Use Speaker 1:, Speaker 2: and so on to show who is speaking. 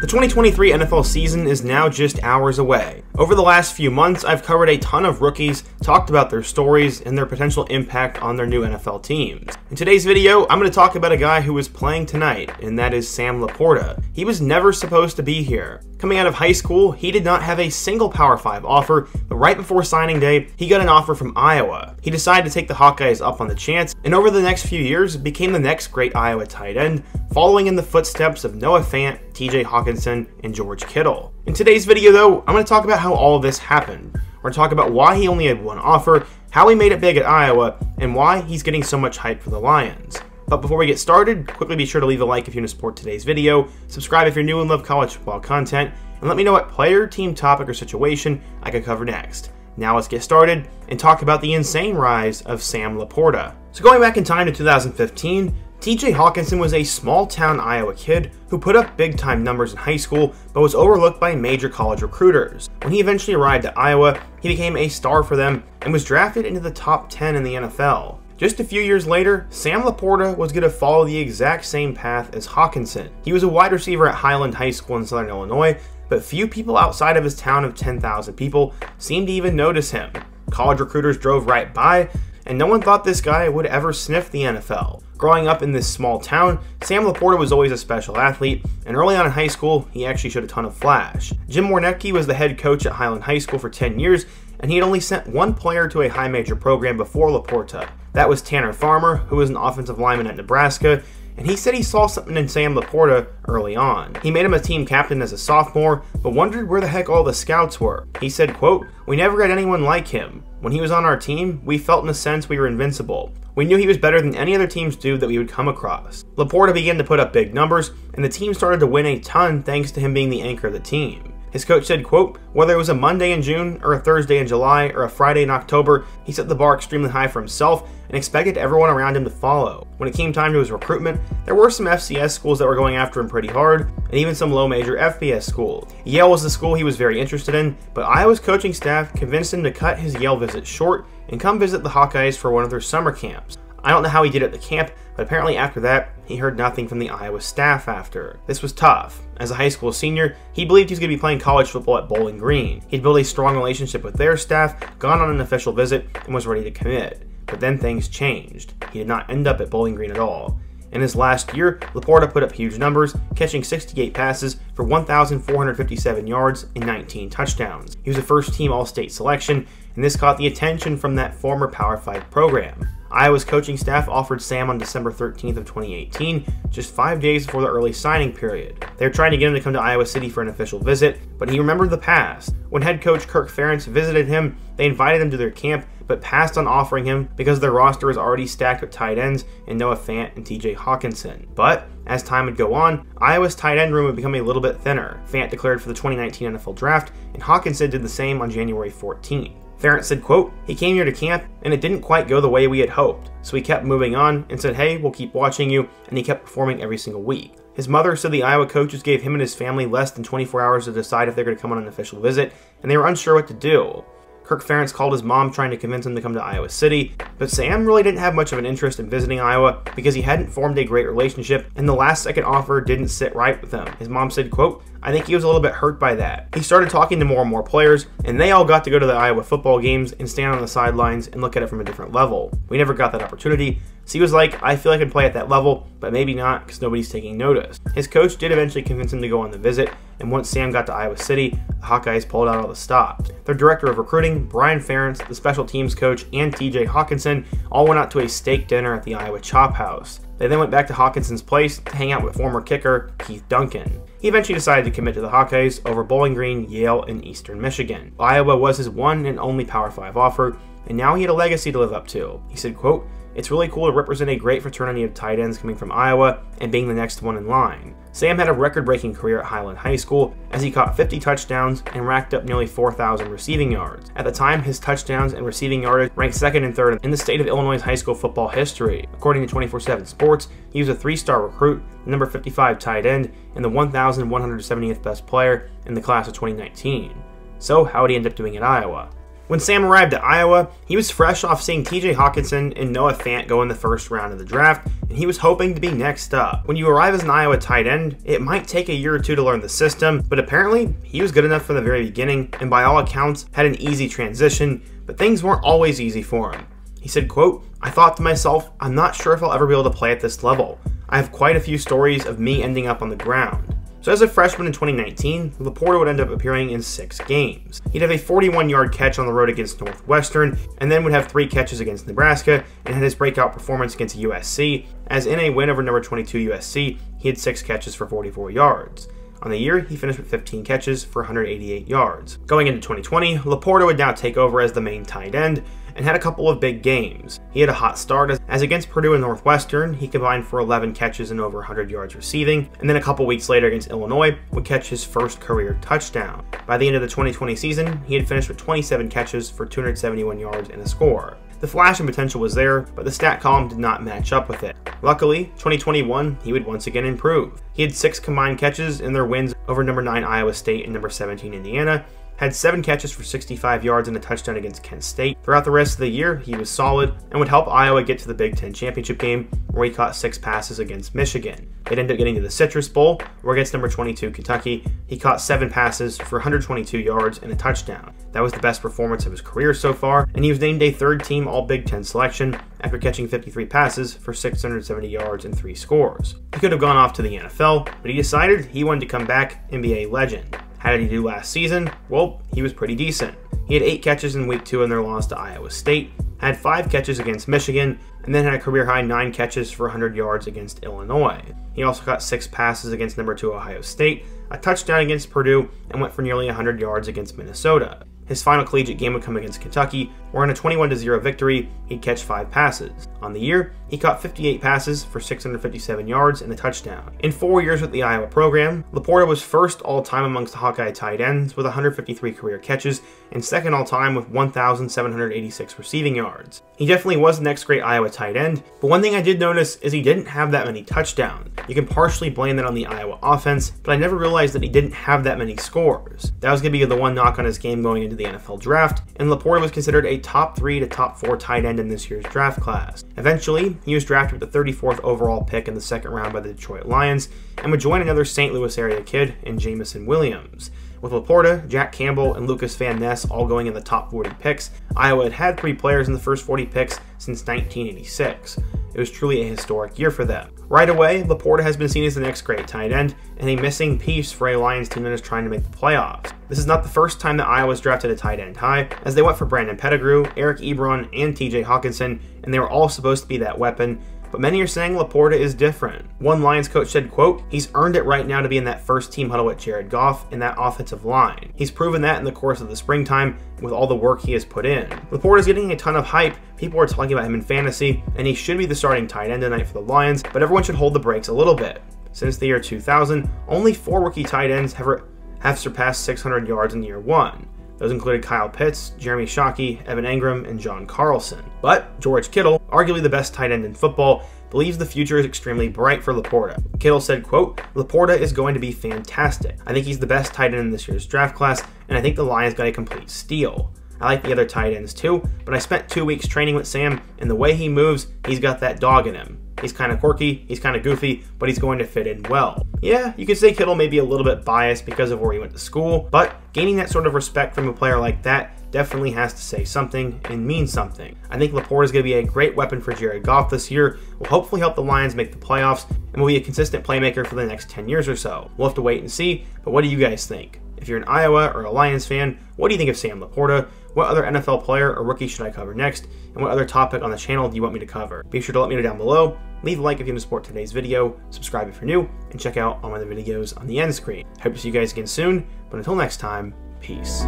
Speaker 1: The 2023 NFL season is now just hours away. Over the last few months, I've covered a ton of rookies, talked about their stories, and their potential impact on their new NFL teams. In today's video, I'm going to talk about a guy who is playing tonight, and that is Sam LaPorta. He was never supposed to be here. Coming out of high school, he did not have a single Power 5 offer, but right before signing day, he got an offer from Iowa. He decided to take the Hawkeyes up on the chance, and over the next few years, became the next great Iowa tight end, following in the footsteps of Noah Fant, TJ Hockenson, and George Kittle. In today's video though, I'm going to talk about how all this happened. We're going to talk about why he only had one offer, how he made it big at Iowa, and why he's getting so much hype for the Lions. But before we get started, quickly be sure to leave a like if you want to support today's video, subscribe if you're new and love college football content, and let me know what player, team topic, or situation I could cover next. Now let's get started and talk about the insane rise of Sam LaPorta. So going back in time to 2015, TJ Hockenson was a small town Iowa kid who put up big time numbers in high school but was overlooked by major college recruiters. When he eventually arrived at Iowa, he became a star for them and was drafted into the top 10 in the NFL. Just a few years later, Sam LaPorta was going to follow the exact same path as Hockenson. He was a wide receiver at Highland High School in Southern Illinois, but few people outside of his town of 10,000 people seemed to even notice him. College recruiters drove right by, and no one thought this guy would ever sniff the NFL. Growing up in this small town, Sam LaPorta was always a special athlete, and early on in high school, he actually showed a ton of flash. Jim Warnecki was the head coach at Highland High School for 10 years, and he had only sent one player to a high major program before LaPorta. That was Tanner Farmer, who was an offensive lineman at Nebraska, and he said he saw something in Sam LaPorta early on. He made him a team captain as a sophomore, but wondered where the heck all the scouts were. He said, quote, We never had anyone like him. When he was on our team, we felt in a sense we were invincible. We knew he was better than any other team's dude that we would come across. LaPorta began to put up big numbers, and the team started to win a ton thanks to him being the anchor of the team. His coach said, quote, whether it was a Monday in June or a Thursday in July or a Friday in October, he set the bar extremely high for himself and expected everyone around him to follow. When it came time to his recruitment, there were some FCS schools that were going after him pretty hard, and even some low major FBS schools. Yale was the school he was very interested in, but Iowa's coaching staff convinced him to cut his Yale visit short and come visit the Hawkeyes for one of their summer camps. I don't know how he did at the camp, but apparently after that, he heard nothing from the Iowa staff after. This was tough. As a high school senior, he believed he was going to be playing college football at Bowling Green. He'd built a strong relationship with their staff, gone on an official visit, and was ready to commit. But then things changed. He did not end up at Bowling Green at all. In his last year, LaPorta put up huge numbers, catching 68 passes for 1,457 yards and 19 touchdowns. He was a first team All State selection, and this caught the attention from that former Power 5 program. Iowa's coaching staff offered Sam on December 13th of 2018, just five days before the early signing period. They were trying to get him to come to Iowa City for an official visit, but he remembered the past. When head coach Kirk Ferentz visited him, they invited him to their camp, but passed on offering him because their roster was already stacked with tight ends and Noah Fant and TJ Hockenson. But as time would go on, Iowa's tight end room would become a little bit thinner. Fant declared for the 2019 NFL Draft, and Hockenson did the same on January 14th. Ferentz said, quote, He came here to camp and it didn't quite go the way we had hoped. So we kept moving on and said, hey, we'll keep watching you, and he kept performing every single week. His mother said the Iowa coaches gave him and his family less than 24 hours to decide if they're going to come on an official visit, and they were unsure what to do. Kirk Ferentz called his mom trying to convince him to come to Iowa City, but Sam really didn't have much of an interest in visiting Iowa because he hadn't formed a great relationship and the last second offer didn't sit right with him. His mom said, quote, I think he was a little bit hurt by that. He started talking to more and more players, and they all got to go to the Iowa football games and stand on the sidelines and look at it from a different level. We never got that opportunity, so he was like, I feel I can play at that level, but maybe not because nobody's taking notice. His coach did eventually convince him to go on the visit, and once Sam got to Iowa City, the Hawkeyes pulled out all the stops. Their director of recruiting, Brian Ferentz, the special teams coach, and TJ Hockenson all went out to a steak dinner at the Iowa Chop House. They then went back to Hockenson's place to hang out with former kicker Keith Duncan. He eventually decided to commit to the Hawkeyes over Bowling Green, Yale, and Eastern Michigan. Iowa was his one and only Power 5 offer, and now he had a legacy to live up to. He said, quote, it's really cool to represent a great fraternity of tight ends coming from Iowa and being the next one in line. Sam had a record breaking career at Highland High School as he caught 50 touchdowns and racked up nearly 4,000 receiving yards. At the time, his touchdowns and receiving yardage ranked second and third in the state of Illinois high school football history. According to 24 7 Sports, he was a three star recruit, the number 55 tight end, and the 1,170th best player in the class of 2019. So, how would he end up doing at Iowa? When Sam arrived at Iowa, he was fresh off seeing TJ Hockenson and Noah Fant go in the first round of the draft, and he was hoping to be next up. When you arrive as an Iowa tight end, it might take a year or two to learn the system, but apparently he was good enough from the very beginning, and by all accounts had an easy transition, but things weren't always easy for him. He said, quote, I thought to myself, I'm not sure if I'll ever be able to play at this level. I have quite a few stories of me ending up on the ground. So as a freshman in 2019, LaPorta would end up appearing in six games. He'd have a 41-yard catch on the road against Northwestern, and then would have three catches against Nebraska, and had his breakout performance against USC, as in a win over number 22 USC, he had six catches for 44 yards. On the year, he finished with 15 catches for 188 yards. Going into 2020, LaPorta would now take over as the main tight end, and had a couple of big games. He had a hot start as against Purdue and Northwestern, he combined for 11 catches and over 100 yards receiving, and then a couple weeks later against Illinois would catch his first career touchdown. By the end of the 2020 season, he had finished with 27 catches for 271 yards and a score. The flash and potential was there, but the stat column did not match up with it. Luckily, 2021, he would once again improve. He had six combined catches in their wins over number 9 Iowa State and number 17 Indiana, had seven catches for 65 yards and a touchdown against Kent State. Throughout the rest of the year, he was solid and would help Iowa get to the Big Ten championship game, where he caught six passes against Michigan. They'd end up getting to the Citrus Bowl, where against number 22 Kentucky, he caught seven passes for 122 yards and a touchdown. That was the best performance of his career so far, and he was named a third team All Big Ten selection after catching 53 passes for 670 yards and three scores. He could have gone off to the NFL, but he decided he wanted to come back and be a legend. How did he do last season? Well, he was pretty decent. He had 8 catches in week 2 in their loss to Iowa State, had 5 catches against Michigan, and then had a career high 9 catches for 100 yards against Illinois. He also got 6 passes against number 2 Ohio State, a touchdown against Purdue, and went for nearly 100 yards against Minnesota. His final collegiate game would come against Kentucky, where in a 21 0 victory, he'd catch 5 passes. On the year, he caught 58 passes for 657 yards and a touchdown. In four years with the Iowa program, LaPorta was first all time amongst Hawkeye tight ends with 153 career catches and second all time with 1,786 receiving yards. He definitely was the next great Iowa tight end, but one thing I did notice is he didn't have that many touchdowns. You can partially blame that on the Iowa offense, but I never realized that he didn't have that many scores. That was going to be the one knock on his game going into the NFL draft, and LaPorta was considered a top 3 to top 4 tight end in this year's draft class. Eventually, he was drafted with the 34th overall pick in the second round by the Detroit Lions, and would join another St. Louis area kid in Jameson Williams. With LaPorta, Jack Campbell, and Lucas Van Ness all going in the top 40 picks, Iowa had had three players in the first 40 picks since 1986. It was truly a historic year for them. Right away, LaPorta has been seen as the next great tight end and a missing piece for a Lions team that is trying to make the playoffs. This is not the first time that Iowa's drafted a tight end high, as they went for Brandon Pettigrew, Eric Ebron, and TJ Hockenson, and they were all supposed to be that weapon, but many are saying LaPorta is different. One Lions coach said, quote, he's earned it right now to be in that first team huddle with Jared Goff in that offensive line. He's proven that in the course of the springtime with all the work he has put in. LaPorta is getting a ton of hype. People are talking about him in fantasy, and he should be the starting tight end tonight for the Lions, but everyone should hold the brakes a little bit. Since the year 2000, only four rookie tight ends have, have surpassed 600 yards in year one. Those included Kyle Pitts, Jeremy Shockey, Evan Engram, and John Carlson. But George Kittle, arguably the best tight end in football, believes the future is extremely bright for LaPorta. Kittle said, quote, LaPorta is going to be fantastic. I think he's the best tight end in this year's draft class, and I think the Lions got a complete steal. I like the other tight ends too, but I spent two weeks training with Sam, and the way he moves, he's got that dog in him. He's kind of quirky, he's kind of goofy, but he's going to fit in well. Yeah, you could say Kittle may be a little bit biased because of where he went to school, but gaining that sort of respect from a player like that definitely has to say something and mean something. I think LaPorta is going to be a great weapon for Jared Goff this year, will hopefully help the Lions make the playoffs, and will be a consistent playmaker for the next 10 years or so. We'll have to wait and see, but what do you guys think? If you're an Iowa or a Lions fan, what do you think of Sam LaPorta? What other NFL player or rookie should I cover next? And what other topic on the channel do you want me to cover? Be sure to let me know down below. Leave a like if you want to support today's video, subscribe if you're new, and check out all my other videos on the end screen. Hope to see you guys again soon, but until next time, peace.